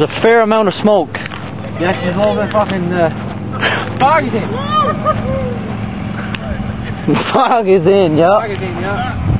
a fair amount of smoke. Yeah, there's all the fucking, uh, fog is in. Fog is in, yeah. Fog is in, yeah.